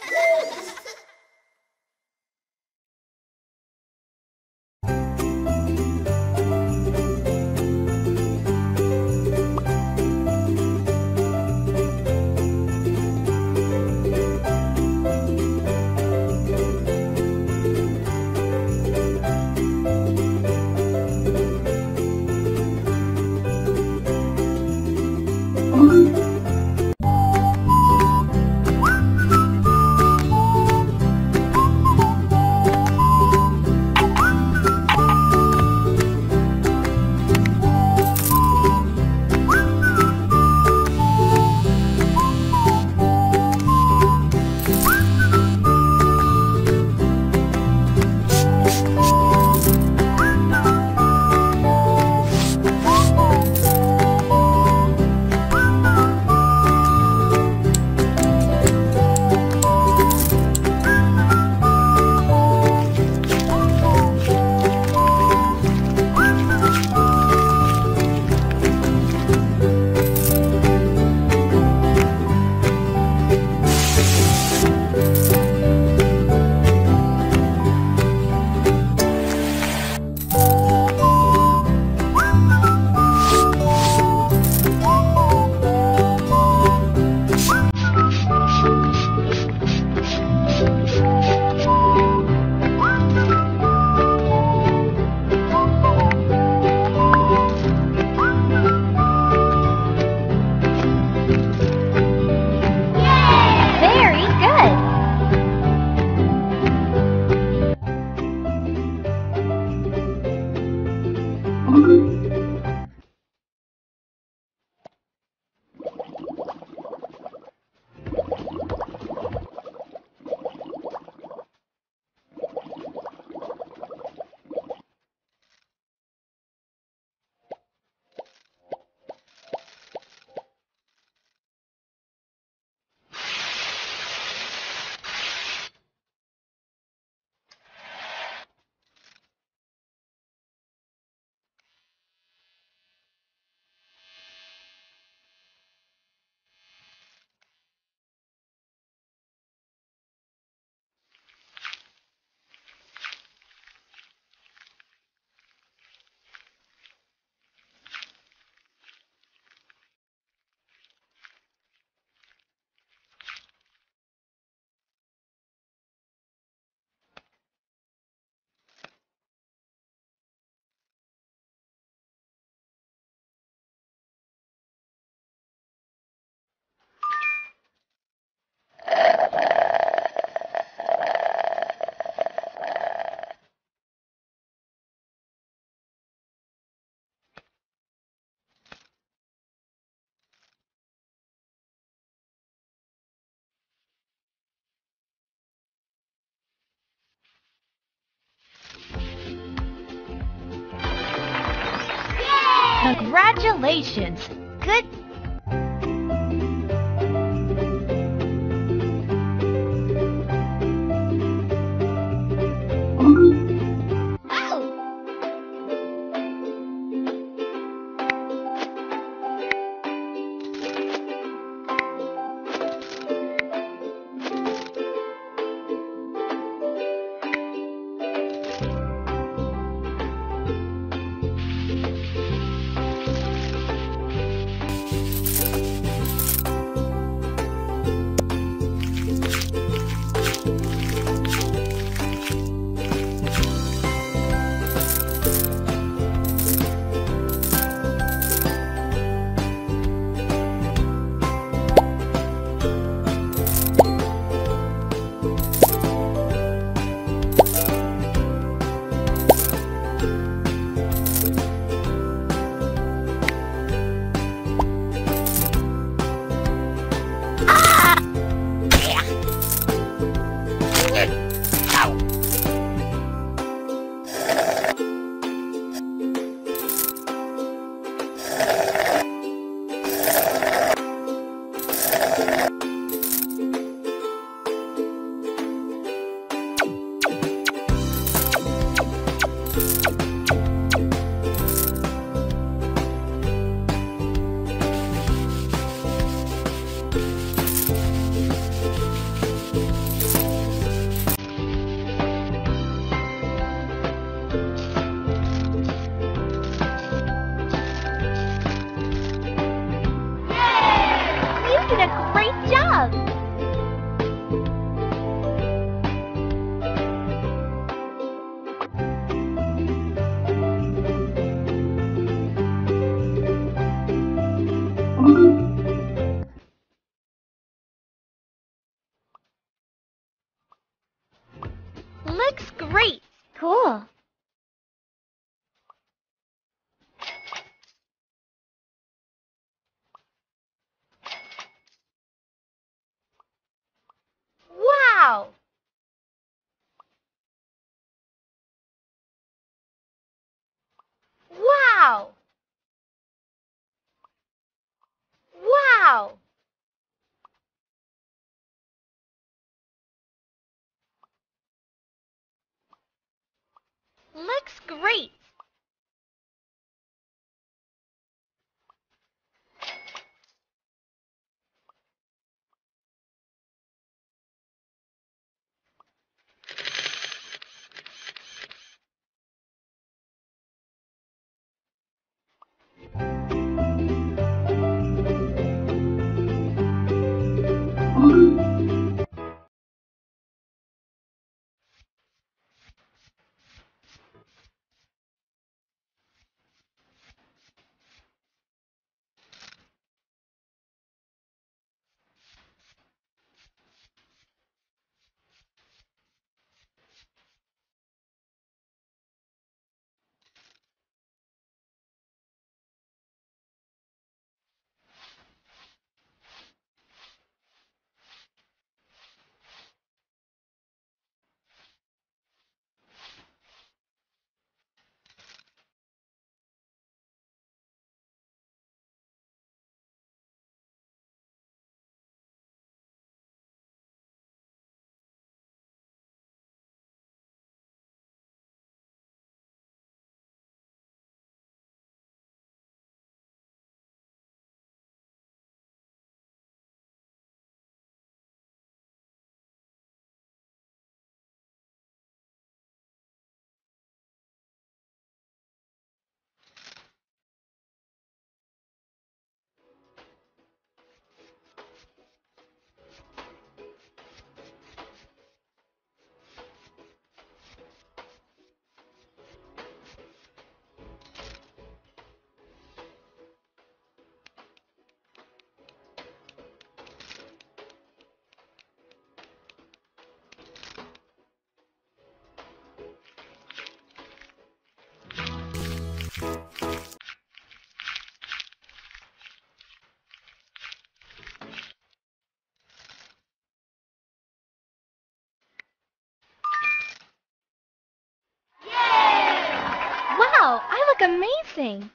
Very good. Thank. Congratulations. Good. Amazing.